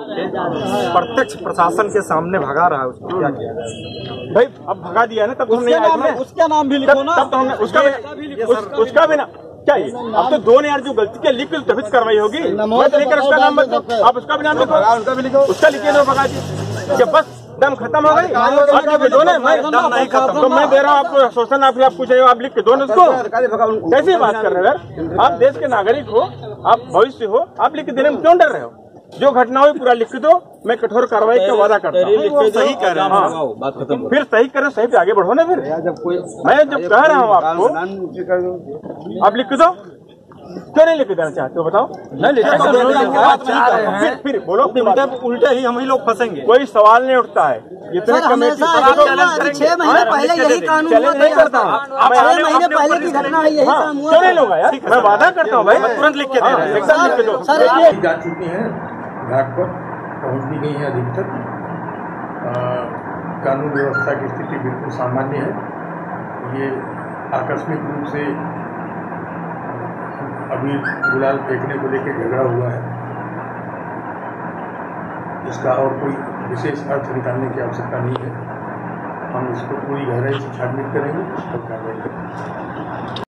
प्रत्यक्ष प्रशासन के सामने भगा रहा है उसको क्या किया? भाई अब भगा दिया ना तब तो उसका नाम में- उसका नाम भी लिखो ना। तब तो हमने उसका भी उसका भी ना क्या ये? अब तो दो ने यार जो गलती लिख के तभी तो कार्रवाई होगी। लेकर उसका नाम मत आप उसका भी नाम लिखो। उसका भी लिखो। उसका लिखिए दो भगा दी जब बस दम खत्म हो गई। आप लिख के दो ना मैं दम नहीं खत्म। तो मैं दे रहा हूँ आपको आश्वासन आप आप पूछ रहे हो आप लिख के दो ना उसको। कैसे बात कर रहे हो आप देश के नागरिक हो आप भविष्य हो आप लिख के देने में क्यों डर रहे हो? जो घटना हुई पूरा लिख दो मैं कठोर कार्रवाई का वादा करता हूँ। सही कर रहे हाँ। बात खत्म फिर सही करें सही पे आगे बढ़ो ना फिर। मैं जब कह रहा हूँ आपको आप लिख दो। क्यों नहीं लिख देना चाहते हो। बताओ नहीं लिख फिर फिर बोलो बात। उल्टे ही हम ही लोग फंसेंगे। कोई सवाल नहीं उठता है। है कि छह महीने पहले यही कानून हुआ चैलेंज नहीं करता हूँ। छह महीने पहले की घटना है यही हाँ, काम हुआ क्यों नहीं लोग यार। मैं वादा करता हूँ भाई। तुरंत लिख के दे रहे हैं। एकदम लिख के दो। जा चुकी हैं घाट पर पहुँच भी गई है अधिकतर। अ, कानून व्यवस्था की स्थिति बिल्कुल सामान्य है। ये आकस्मिक रूप से अभी गुलाल फेंकने को लेकर झगड़ा हुआ है। इसका और कोई विशेष अर्थ निकालने की आवश्यकता नहीं है। हम इसको पूरी गहराई से छानबीन करेंगे और कार्रवाई करेंगे।